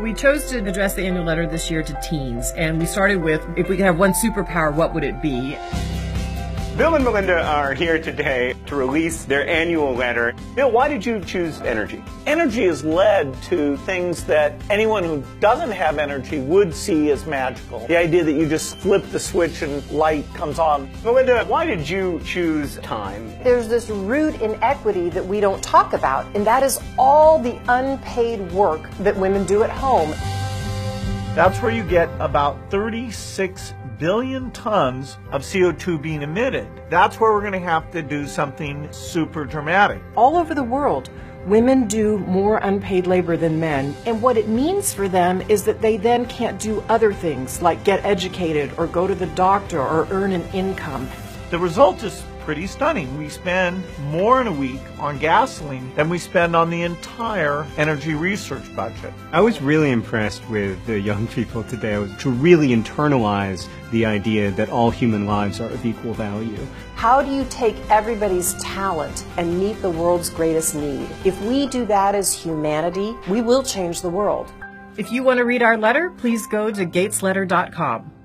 We chose to address the annual letter this year to teens, and we started with if we could have one superpower, what would it be? Bill and Melinda are here today to release their annual letter. Bill, why did you choose energy? Energy has led to things that anyone who doesn't have energy would see as magical. The idea that you just flip the switch and light comes on. Melinda, why did you choose time? There's this root inequity that we don't talk about, and that is all the unpaid work that women do at home. That's where you get about 36 billion tons of CO2 being emitted. That's where we're going to have to do something super dramatic. All over the world, women do more unpaid labor than men, and what it means for them is that they then can't do other things like get educated or go to the doctor or earn an income. The result is pretty stunning. We spend more in a week on gasoline than we spend on the entire energy research budget. I was really impressed with the young people today to really internalize the idea that all human lives are of equal value. How do you take everybody's talent and meet the world's greatest need? If we do that as humanity, we will change the world. If you want to read our letter, please go to gatesletter.com.